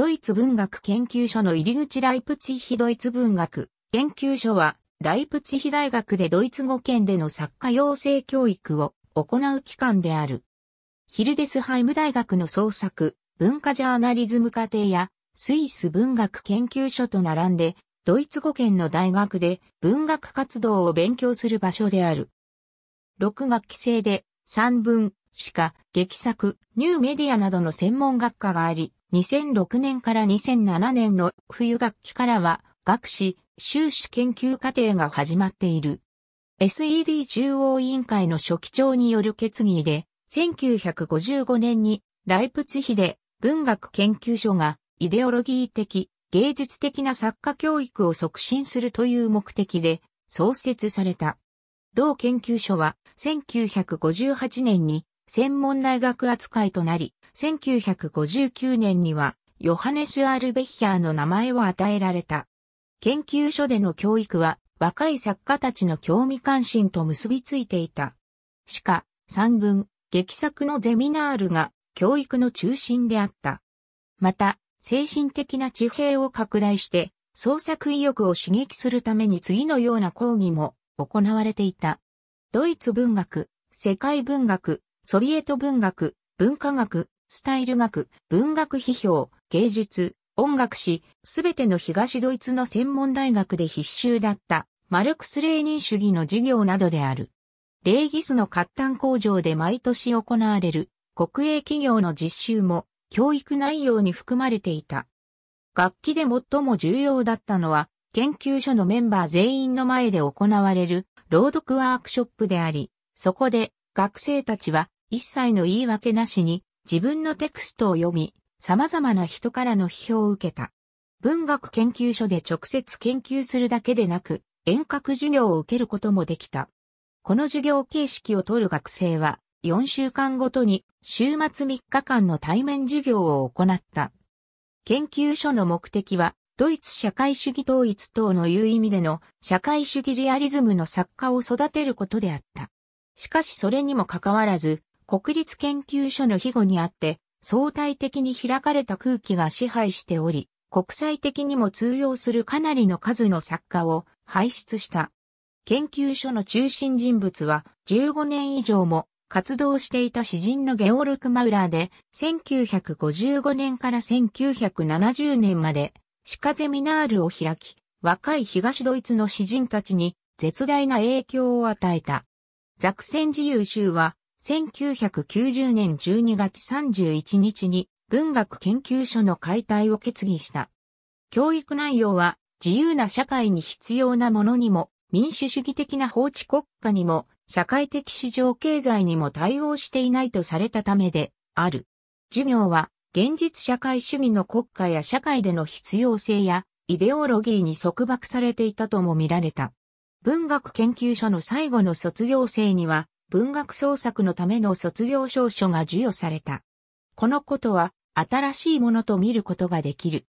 ドイツ文学研究所の入り口ライプツィヒドイツ文学研究所は、ライプツィヒ大学でドイツ語圏での作家養成教育を行う機関である。ヒルデスハイム大学の創作、文化ジャーナリズム課程や、スイス文学研究所と並んで、ドイツ語圏の大学で文学活動を勉強する場所である。6学期制で三文、詩歌、劇作、ニューメディアなどの専門学科があり、2006年から2007年の冬学期からは学士、修士研究課程が始まっている。SED 中央委員会の初期長による決議で、1955年にライプツヒで文学研究所がイデオロギー的、芸術的な作家教育を促進するという目的で創設された。同研究所は1958年に専門大学扱いとなり、1959年にはヨハネス・アルベヒャーの名前を与えられた。研究所での教育は若い作家たちの興味関心と結びついていた。しか、三文、劇作のゼミナールが教育の中心であった。また、精神的な地平を拡大して、創作意欲を刺激するために次のような講義も行われていた。ドイツ文学、世界文学、ソビエト文学、文化学、スタイル学、文学批評、芸術、音楽史、すべての東ドイツの専門大学で必修だったマルクス・レーニン主義の授業などである。レーギスの活端工場で毎年行われる国営企業の実習も教育内容に含まれていた。楽器で最も重要だったのは研究所のメンバー全員の前で行われる朗読ワークショップであり、そこで学生たちは一切の言い訳なしに自分のテクストを読み、様々な人からの批評を受けた。文学研究所で直接研究するだけでなく、遠隔授業を受けることもできた。この授業形式を取る学生は、4週間ごとに週末3日間の対面授業を行った。研究所の目的は、ドイツ社会主義統一等のいう意味での社会主義リアリズムの作家を育てることであった。しかしそれにもかかわらず、国立研究所の庇護にあって、相対的に開かれた空気が支配しており、国際的にも通用するかなりの数の作家を輩出した。研究所の中心人物は15年以上も活動していた詩人のゲオルク・マウラーで、1955年から1970年まで、シカゼミナールを開き、若い東ドイツの詩人たちに絶大な影響を与えた。ザクセン自由州は1990年12月31日に文学研究所の解体を決議した。教育内容は自由な社会に必要なものにも民主主義的な法治国家にも社会的市場経済にも対応していないとされたためである。授業は現実社会主義の国家や社会での必要性やイデオロギーに束縛されていたとも見られた。文学研究所の最後の卒業生には文学創作のための卒業証書が授与された。このことは新しいものと見ることができる。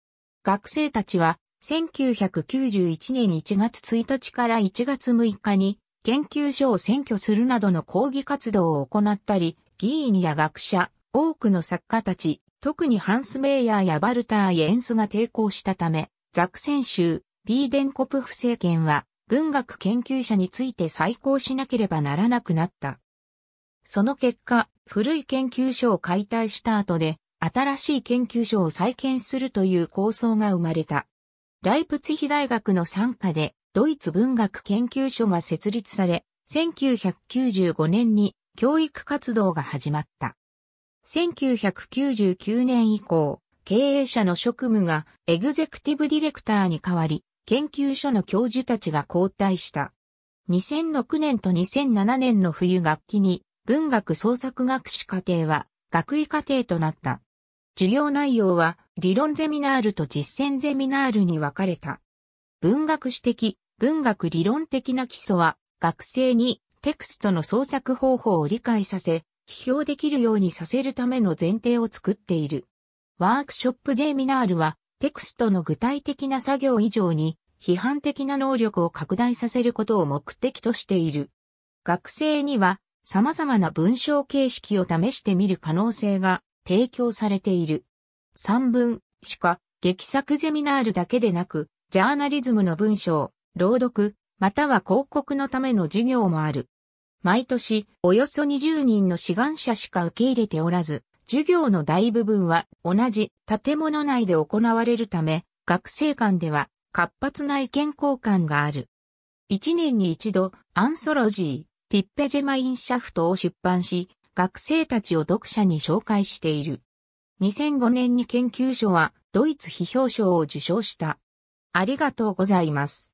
学生たちは1991年1月1日から1月6日に研究所を占拠するなどの抗議活動を行ったり、議員や学者、多くの作家たち、特にハンス・メイヤーやバルター・イエンスが抵抗したため、ザクセン州、ビーデンコプフ政権は文学研究者について再考しなければならなくなった。その結果、古い研究所を解体した後で、新しい研究所を再建するという構想が生まれた。ライプツヒ大学の参加で、ドイツ文学研究所が設立され、1995年に教育活動が始まった。1999年以降、経営者の職務がエグゼクティブディレクターに変わり、研究所の教授たちが交代した。2006年と2007年の冬学期に文学創作学士課程は学位課程となった。授業内容は理論ゼミナールと実践ゼミナールに分かれた。文学史的、文学理論的な基礎は学生にテクストの創作方法を理解させ、批評できるようにさせるための前提を作っている。ワークショップゼミナールはテクストの具体的な作業以上に批判的な能力を拡大させることを目的としている。学生には様々な文章形式を試してみる可能性が提供されている。三文、しか、劇作ゼミナールだけでなく、ジャーナリズムの文章、朗読、または広告のための授業もある。毎年、およそ20人の志願者しか受け入れておらず、授業の大部分は同じ建物内で行われるため、学生間では活発な意見交換がある。一年に一度、アンソロジー、 Tippgemeinschaft を出版し、学生たちを読者に紹介している。2005年に研究所はドイツ批評賞を受賞した。ありがとうございます。